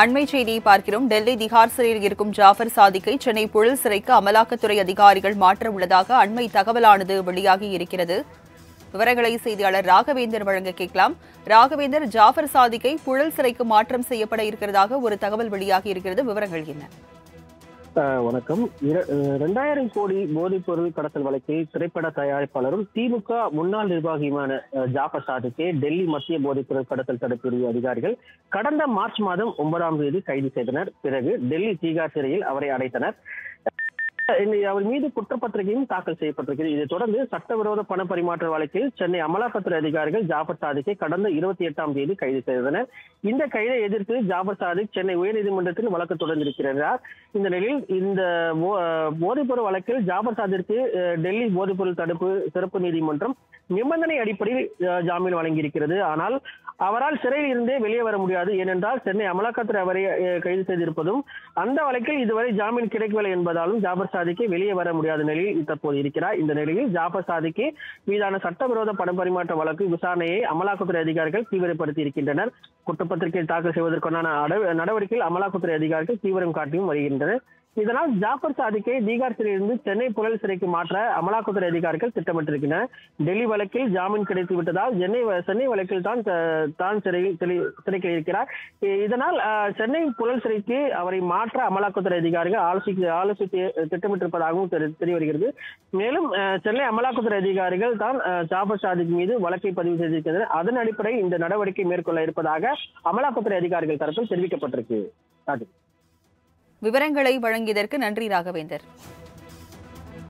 அண்மை செய்தியை பார்க்கிறோம். டெல்லி திகார் சிறையில் இருக்கும் ஜாஃபர் சாதிக்கை சென்னை புழல் சிறைக்கு அமலாக்கத்துறை அதிகாரிகள் மாற்ற உள்ளதாக அண்மை தகவலானது வெளியாகி இருக்கிறது. விவரங்களை செய்தியாளர் ராகவேந்தர் வழங்க கேட்கலாம். ராகவேந்தர் ஜாஃபர் சாதிக்கை புழல் சிறைக்கு மாற்றம் செய்யப்பட இருக்கிறதாக ஒரு தகவல் வெளியாகி இருக்கிறது. விவரங்கள் என்ன? வணக்கம். இரண்டாயிரம் ரெண்டாயிரம் கோடி போதைப் பொருள் கடத்தல் வழக்கில் திரைப்பட தயாரிப்பாளரும் திமுக முன்னாள் நிர்வாகியுமான அஹ், ஜாஃபர் டெல்லி மத்திய போதைப் பொருள் கடத்தல் தடுப்பு பிரிவு அதிகாரிகள் கடந்த மார்ச் மாதம் ஒன்பதாம் தேதி கைது செய்தனர். பிறகு டெல்லி தீகார் சிறையில் அவரை அடைத்தனர். அவர் மீது குற்றப்பத்திரிகையும் தாக்கல் செய்யப்பட்டிருக்கிறது. இதைத் தொடர்ந்து சட்டவிரோத பண பரிமாற்ற வழக்கில் சென்னை அமலாக்கத்துறை அதிகாரிகள் ஜாபர் சாதிக்கை கடந்த இருபத்தி எட்டாம் தேதி கைது செய்தனர். இந்த கைதை எதிர்த்து ஜாபர் சாதிக் சென்னை உயர்நீதிமன்றத்தில் வழக்கு தொடர்ந்திருக்கிறார். இந்த நிலையில் இந்த போதைப்பொருள் வழக்கில் ஜாபர் சாதிற்கு டெல்லி போதைப்பொருள் தடுப்பு சிறப்பு நீதிமன்றம் நிபந்தனை அடிப்படையில் ஜாமீன் வழங்கியிருக்கிறது. ஆனால் அவரால் சிறையில் இருந்தே வெளியே வர முடியாது. ஏனென்றால் சென்னை அமலாக்கத்துறை அவரை கைது செய்திருப்பதும் அந்த வழக்கில் இதுவரை ஜாமீன் கிடைக்கவில்லை என்பதாலும் ஜாபர் சாதிக்கு வெளியே வர முடியாத நிலையில் தற்போது இருக்கிறார். இந்த நிலையில் ஜாபர் சாதிக்கு மீதான சட்டவிரோத பண பரிமாற்ற வழக்கு விசாரணையை அமலாக்கத்துறை அதிகாரிகள் தீவிரப்படுத்தி இருக்கின்றனர். குற்றப்பத்திரிகை தாக்கல் செய்வதற்கான நடவடிக்கையில் அமலாக்கத்துறை அதிகாரிகள் தீவிரம் காட்டியும் வருகின்றனர். இதனால் ஜாபர் சாதிக்கை தீகார் சிறையிலிருந்து சென்னை புழல் சிறைக்கு மாற்ற அமலாக்கத்துறை அதிகாரிகள் திட்டமிட்டிருக்கின்றனர். டெல்லி வழக்கில் ஜாமீன் கிடைத்து விட்டதால் சென்னை சென்னை வழக்கில் தான் தான் சிறையில் சிறைக்கு இருக்கிறார் இதனால் சென்னை புழல் சிறைக்கு அவரை மாற்ற அமலாக்கத்துறை அதிகாரிகள் ஆலோசித்து ஆலோசித்து திட்டமிட்டிருப்பதாகவும் தெரி- தெரிய வருகிறது மேலும் அஹ், சென்னை அமலாக்கத்துறை அதிகாரிகள் தான் ஜாஃபர் ஜாபர் சாதிக் மீது வழக்கை பதிவு செய்திருக்கின்றனர். அதன் அடிப்படையில் இந்த நடவடிக்கை மேற்கொள்ள இருப்பதாக அமலாக்கத்துறை அதிகாரிகள் தரப்பில் தெரிவிக்கப்பட்டிருக்கு. ராஜு விவரங்களை வழங்கியதற்கு நன்றி ராகவேந்தர்.